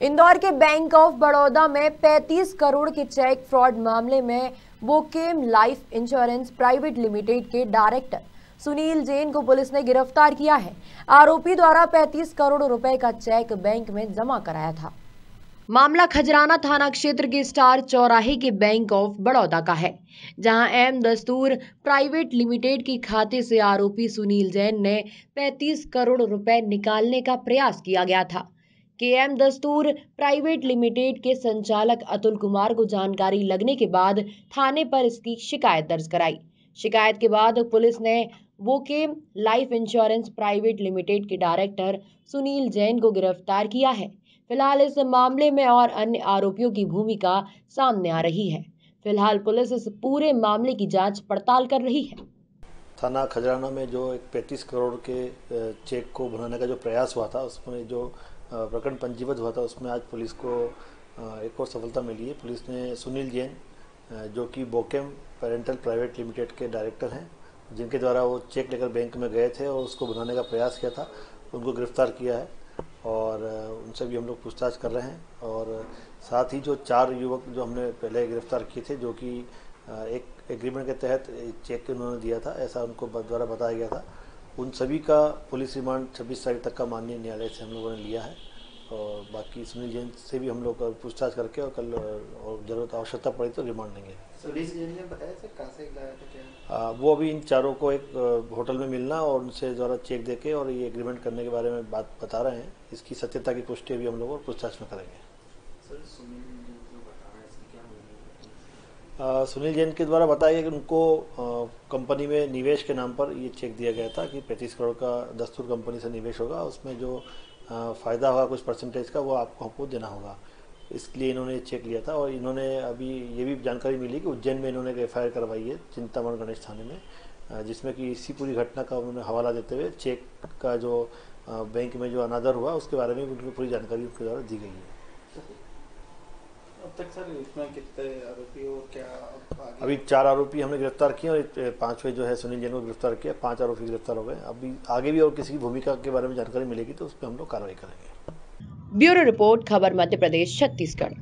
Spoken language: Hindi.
इंदौर के बैंक ऑफ़ बड़ौदा में 35 करोड़ के चेक फ्रॉड मामले में Bokem life insurance private limited के डायरेक्टर सुनील जैन को पुलिस ने गिरफ़्तार किया है। आरोपी द्वारा 35 करोड़ रुपए का चेक बैंक में जमा कराया था। मामला खजराना थाना क्षेत्र के स्टार चौराहे के बैंक ऑफ़ बड़ौदा का है, जहाँ एम दस्तूर प्राइवेट लिमिटेड के खाते से आरोपी सुनील जैन ने 35 करोड़ रुपए निकालने का प्रयास किया गया था। के एम दस्तूर प्राइवेट लिमिटेड के संचालक अतुल कुमार को जानकारी लगने के बाद थाने पर इसकी शिकायत दर्ज कराई। शिकायत के बाद पुलिस ने वोकेम लाइफ इंश्योरेंस प्राइवेट लिमिटेड के डायरेक्टर सुनील जैन को गिरफ़्तार किया है। फ़िलहाल इस मामले में और अन्य आरोपियों की भूमिका सामने आ रही है। फ़िलहाल पुलिस इस पूरे मामले की जाँच पड़ताल कर रही है। थाना खजराना में जो एक पैंतीस करोड़ के चेक को बनाने का जो प्रयास हुआ था, उसमें जो प्रकरण पंजीबद्ध हुआ था, उसमें आज पुलिस को एक और सफलता मिली है। पुलिस ने सुनील जैन जो कि बोकेम पेरेंटल प्राइवेट लिमिटेड के डायरेक्टर हैं, जिनके द्वारा वो चेक लेकर बैंक में गए थे और उसको बनाने का प्रयास किया था, उनको गिरफ़्तार किया है और उनसे भी हम लोग पूछताछ कर रहे हैं और साथ ही जो चार युवक जो हमने पहले गिरफ़्तार किए थे, जो कि एक एग्रीमेंट के तहत चेक उन्होंने दिया था ऐसा उनको द्वारा बताया गया था। उन सभी का पुलिस रिमांड छब्बीस तारीख तक का माननीय न्यायालय से हम लोगों ने लिया है और बाकी सुनील जैन से भी हम लोग पूछताछ करके और कल और ज़रूरत आवश्यकता पड़ी तो रिमांड लेंगे। सुनील जैन ने बताया था आ, वो अभी इन चारों को एक होटल में मिलना और उनसे द्वारा चेक देके और ये एग्रीमेंट करने के बारे में बात बता रहे हैं। इसकी सत्यता की पुष्टि भी हम लोग पूछताछ में करेंगे। सुनील जैन के द्वारा बताया गया कि उनको कंपनी में निवेश के नाम पर ये चेक दिया गया था कि पैंतीस करोड़ का दस्तूर कंपनी से निवेश होगा, उसमें जो फ़ायदा होगा कुछ परसेंटेज का, वो आपको हमको देना होगा। इसलिए इन्होंने चेक लिया था और इन्होंने अभी ये भी जानकारी मिली कि उज्जैन में इन्होंने एक एफआईआर करवाई है चिंतामण गणेश थाने में जिसमें कि इसी पूरी घटना का उन्होंने हवाला देते हुए चेक का जो बैंक में जो अनादर हुआ, उसके बारे में उनको पूरी जानकारी उनके द्वारा दी गई है। अब तक सर इसमें कितने आरोपी और क्या अभी चार आरोपी हमने गिरफ़्तार किए और पाँचवें जो है सुनील जैन को गिरफ़्तार किया। पाँच आरोपी गिरफ़्तार हो गए। अभी आगे भी और किसी की भूमिका के बारे में जानकारी मिलेगी तो उस पर हम लोग कार्रवाई करेंगे। ब्यूरो रिपोर्ट खबर मध्य प्रदेश छत्तीसगढ़।